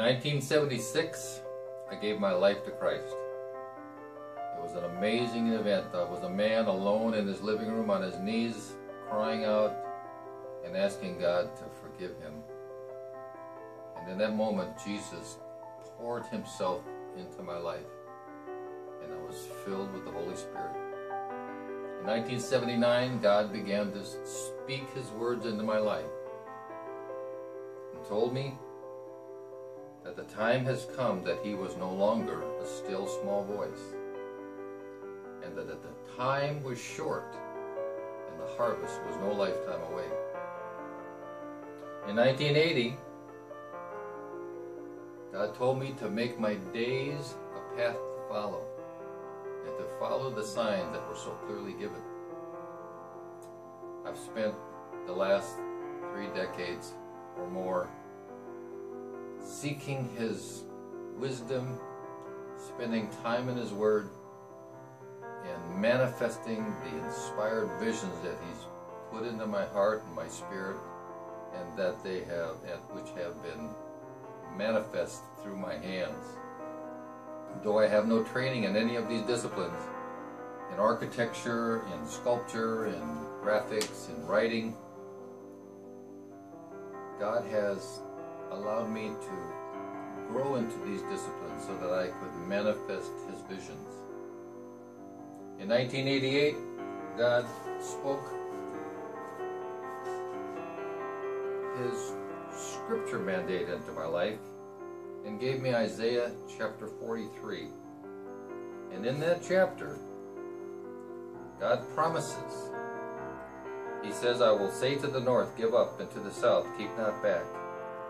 1976, I gave my life to Christ. It was an amazing event. I was a man alone in his living room on his knees, crying out and asking God to forgive him. And in that moment, Jesus poured himself into my life, and I was filled with the Holy Spirit. In 1979, God began to speak his words into my life and told me that the time has come that he was no longer a still small voice, and that the time was short and the harvest was no lifetime away. In 1980, God told me to make my days a path to follow and to follow the signs that were so clearly given. I've spent the last three decades or more seeking His wisdom, spending time in His Word, and manifesting the inspired visions that He's put into my heart and my spirit, and that they have, and which have been manifest through my hands. Though I have no training in any of these disciplines, in architecture, in sculpture, in graphics, in writing, God has allowed me to grow into these disciplines so that I could manifest His visions. In 1988, God spoke His scripture mandate into my life and gave me Isaiah chapter 43. And in that chapter, God promises. He says, I will say to the north, Give up, and to the south, Keep not back.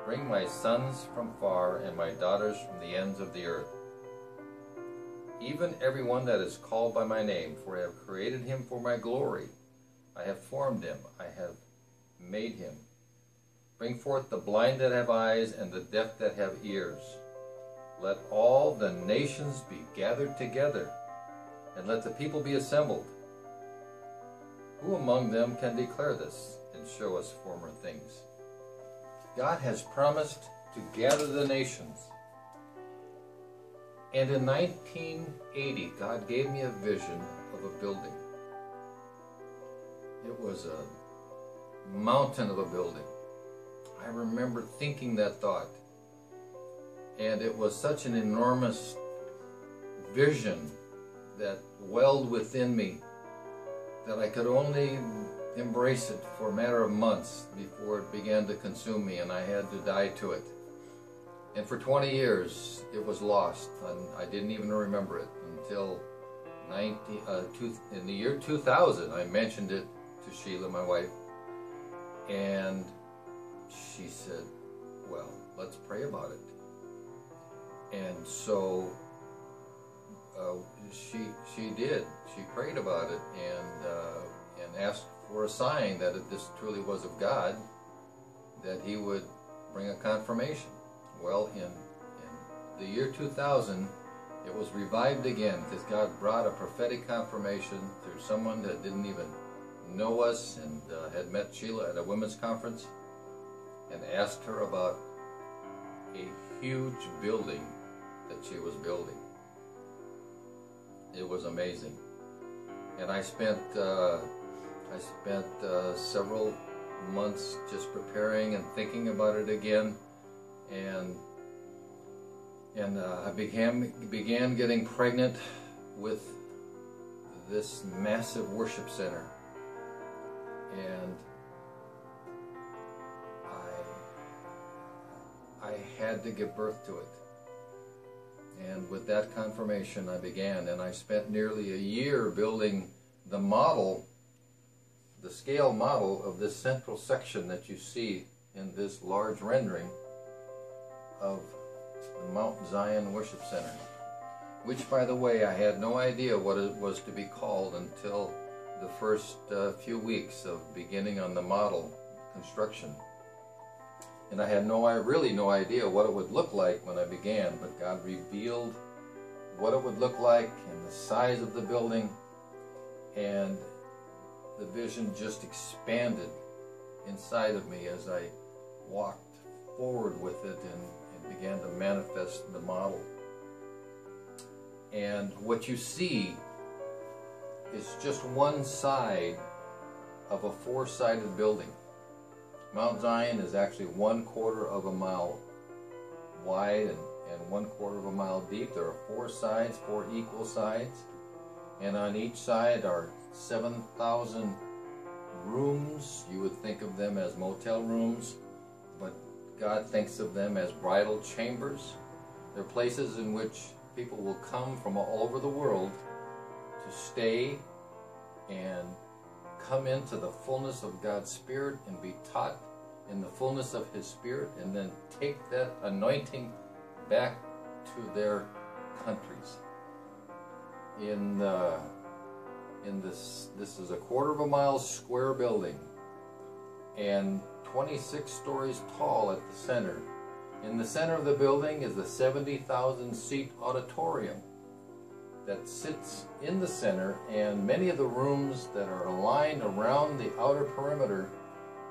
Bring my sons from far, and my daughters from the ends of the earth. Even everyone that is called by my name, for I have created him for my glory. I have formed him, I have made him. Bring forth the blind that have eyes and the deaf that have ears. Let all the nations be gathered together, and let the people be assembled. Who among them can declare this and show us former things? God has promised to gather the nations. And in 1980, God gave me a vision of a building. It was a mountain of a building. I remember thinking that thought. And it was such an enormous vision that welled within me that I could only embrace it for a matter of months before it began to consume me and I had to die to it. And for 20 years, it was lost, and I didn't even remember it until 19, uh, two, in the year 2000. I mentioned it to Sheila, my wife, and she said, well, let's pray about it. And so uh, she she did. She prayed about it and uh, and asked for a sign that if this truly was of God, that He would bring a confirmation. Well, in in the year 2000, it was revived again because God brought a prophetic confirmation through someone that didn't even know us and uh, had met Sheila at a women's conference and asked her about a huge building that she was building. It was amazing. And I spent uh, I spent uh, several months just preparing and thinking about it again, and and uh, I began began getting pregnant with this massive worship center, and I had to give birth to it. And with that confirmation, I began, and I spent nearly a year building the model, the scale model of this central section that you see in this large rendering of the Mount Zion Worship Center. Which, by the way, I had no idea what it was to be called until the first uh, few weeks of beginning on the model construction. And I had no, I really no idea what it would look like when I began, but God revealed what it would look like and the size of the building, and the vision just expanded inside of me as I walked forward with it in, and began to manifest the model. And what you see is just one side of a four-sided building. Mount Zion is actually one quarter of a mile wide and, and one quarter of a mile deep. There are four sides, four equal sides. And on each side are 7,000 rooms. You would think of them as motel rooms, but God thinks of them as bridal chambers. They're places in which people will come from all over the world to stay and come into the fullness of God's Spirit and be taught in the fullness of His Spirit and then take that anointing back to their countries. In uh, in this this is a quarter of a mile square building and 26 stories tall at the center. In the center of the building is a 70,000 seat auditorium that sits in the center and many of the rooms that are aligned around the outer perimeter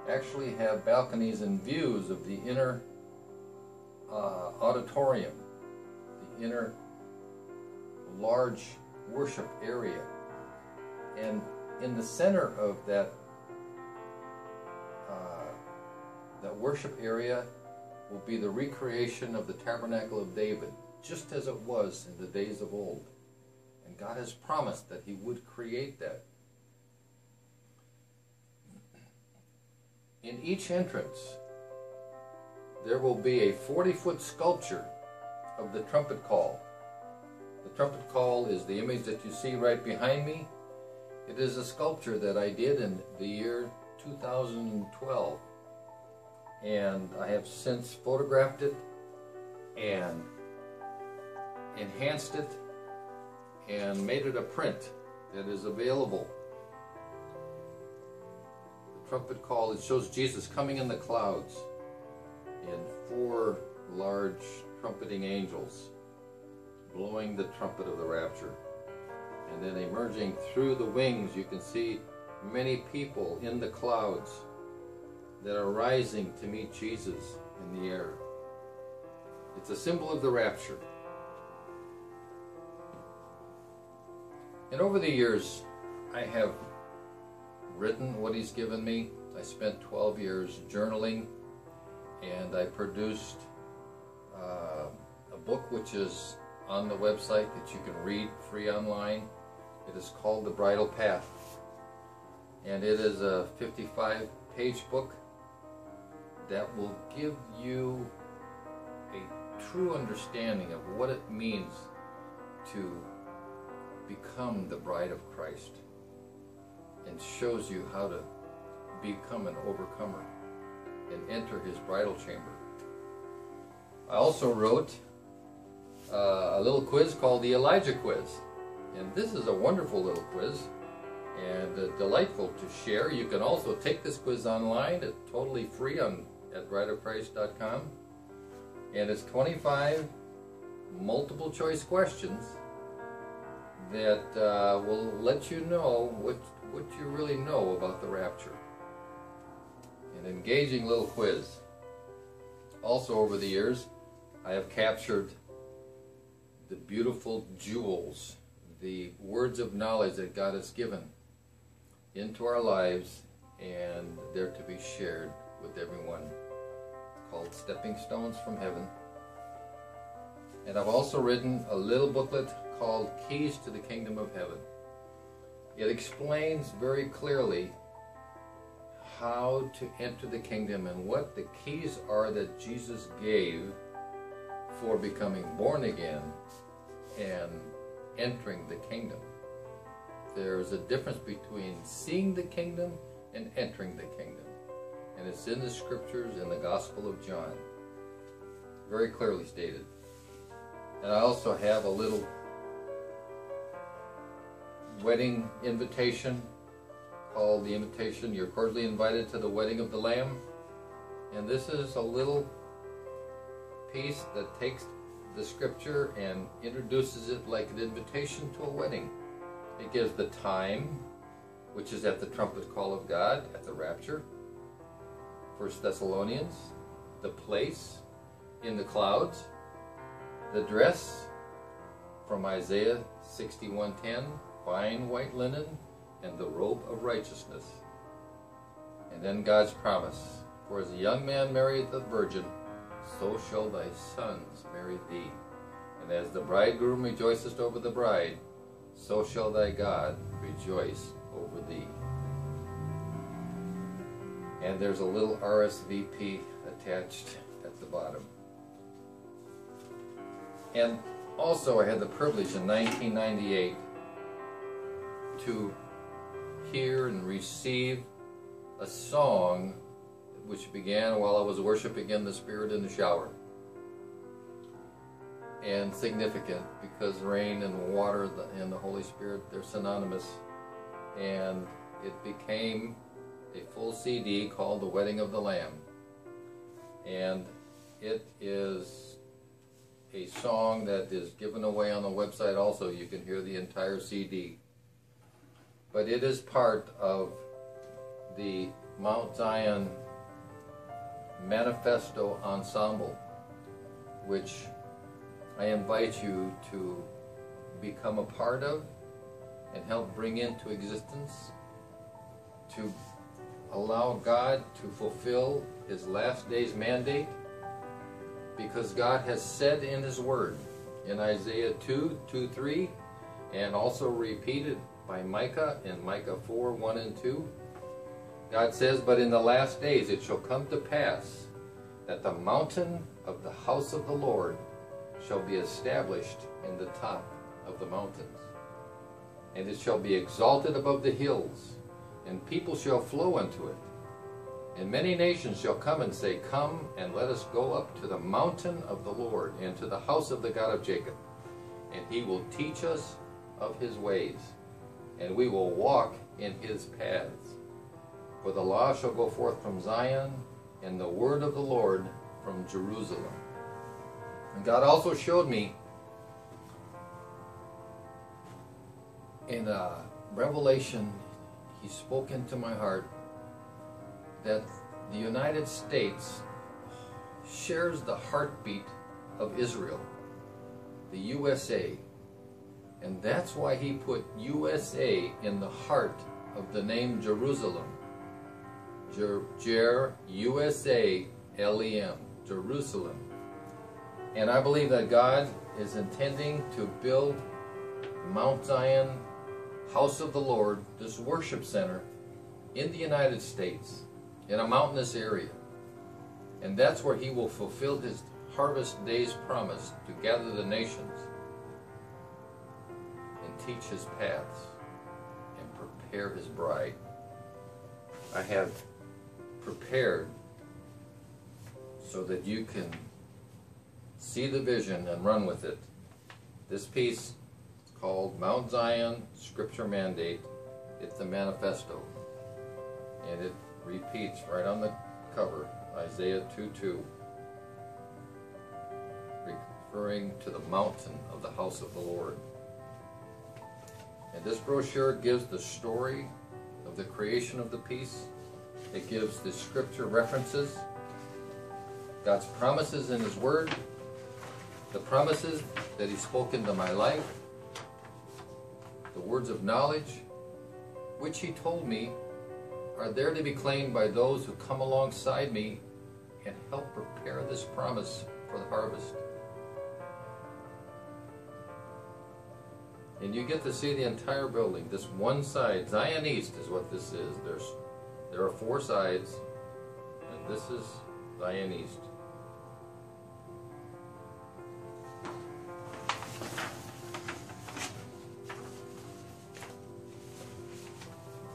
actually have balconies and views of the inner uh, auditorium, the inner large worship area. And in the center of that uh, that worship area will be the recreation of the tabernacle of David, just as it was in the days of old. And God has promised that he would create that. In each entrance, there will be a 40-foot sculpture of the trumpet call. The trumpet call is the image that you see right behind me. It is a sculpture that I did in the year 2012. And I have since photographed it and enhanced it and made it a print that is available. The trumpet call, it shows Jesus coming in the clouds and four large trumpeting angels blowing the trumpet of the rapture. And then emerging through the wings, you can see many people in the clouds that are rising to meet Jesus in the air. It's a symbol of the rapture. And over the years, I have written what he's given me. I spent 12 years journaling, and I produced uh, a book which is on the website that you can read free online. It is called The Bridal Path, and it is a 55-page book that will give you a true understanding of what it means to become the bride of Christ and shows you how to become an overcomer and enter his bridal chamber. I also wrote uh, a little quiz called the Elijah Quiz. And this is a wonderful little quiz and uh, delightful to share. You can also take this quiz online. It's totally free on at brideofchrist.com. And it's 25 multiple choice questions that uh, will let you know what, what you really know about the rapture. An engaging little quiz. Also over the years, I have captured the beautiful jewels, the words of knowledge that God has given into our lives and they're to be shared with everyone called Stepping Stones from Heaven. And I've also written a little booklet called Keys to the Kingdom of Heaven. It explains very clearly how to enter the kingdom and what the keys are that Jesus gave for becoming born again and entering the kingdom. There's a difference between seeing the kingdom and entering the kingdom. And it's in the scriptures in the Gospel of John. Very clearly stated. And I also have a little wedding invitation called the invitation. You're cordially invited to the wedding of the Lamb. And this is a little piece that takes the scripture and introduces it like an invitation to a wedding. It gives the time, which is at the trumpet call of God, at the rapture. First Thessalonians, the place, in the clouds, the dress from Isaiah 61:10, fine white linen, and the robe of righteousness. And then God's promise, for as a young man married the virgin, so shall thy sons marry thee. And as the bridegroom rejoiceth over the bride, so shall thy God rejoice over thee. And there's a little RSVP attached at the bottom. And also I had the privilege in 1998 to hear and receive a song which began while I was worshiping in the Spirit in the shower. And significant because rain and water and the Holy Spirit, they're synonymous. And it became a full CD called The Wedding of the Lamb. And it is a song that is given away on the website also. You can hear the entire CD. But it is part of the Mount Zion Manifesto Ensemble, which I invite you to become a part of and help bring into existence to allow God to fulfill his last day's mandate. Because God has said in his word in Isaiah 2, 2, 3 and also repeated by Micah in Micah 4, 1 and 2 God says, But in the last days it shall come to pass that the mountain of the house of the Lord shall be established in the top of the mountains. And it shall be exalted above the hills, and people shall flow unto it. And many nations shall come and say, Come and let us go up to the mountain of the Lord, and to the house of the God of Jacob. And he will teach us of his ways, and we will walk in his paths. For the law shall go forth from Zion, and the word of the Lord from Jerusalem. And God also showed me in a Revelation, He spoke into my heart that the United States shares the heartbeat of Israel, the USA. And that's why he put USA in the heart of the name Jerusalem. Jer, Jer USA L-E-M, Jerusalem. And I believe that God is intending to build Mount Zion, House of the Lord, this worship center in the United States, in a mountainous area. And that's where he will fulfill his harvest day's promise to gather the nations and teach his paths and prepare his bride. I have prepared so that you can see the vision and run with it. This piece is called Mount Zion Scripture Mandate. It's a manifesto. And it repeats right on the cover, Isaiah 2.2, referring to the mountain of the house of the Lord. And this brochure gives the story of the creation of the piece it gives the scripture references, God's promises in His Word, the promises that He spoke into my life, the words of knowledge, which He told me are there to be claimed by those who come alongside me and help prepare this promise for the harvest. And you get to see the entire building. This one side, Zion East is what this is. There's there are four sides, and this is Zion East.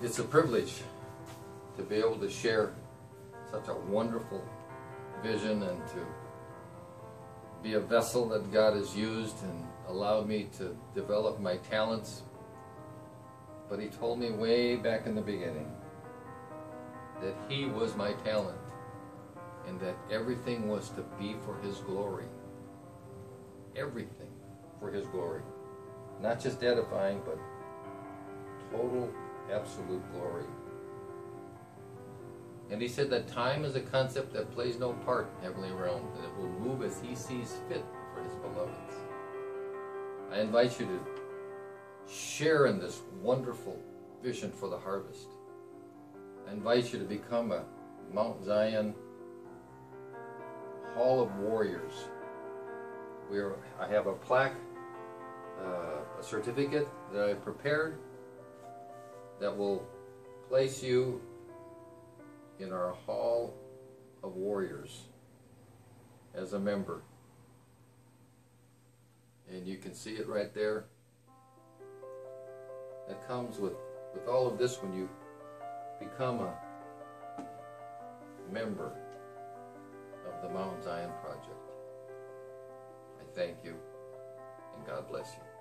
It's a privilege to be able to share such a wonderful vision and to be a vessel that God has used and allowed me to develop my talents. But He told me way back in the beginning that he was my talent and that everything was to be for his glory. Everything for his glory. Not just edifying, but total, absolute glory. And he said that time is a concept that plays no part in heavenly realms, and it will move as he sees fit for his beloveds. I invite you to share in this wonderful vision for the harvest. I invite you to become a Mount Zion Hall of Warriors. We are, I have a plaque, uh, a certificate that I've prepared that will place you in our Hall of Warriors as a member. And you can see it right there. That comes with, with all of this when you become a member of the Mount Zion Project. I thank you and God bless you.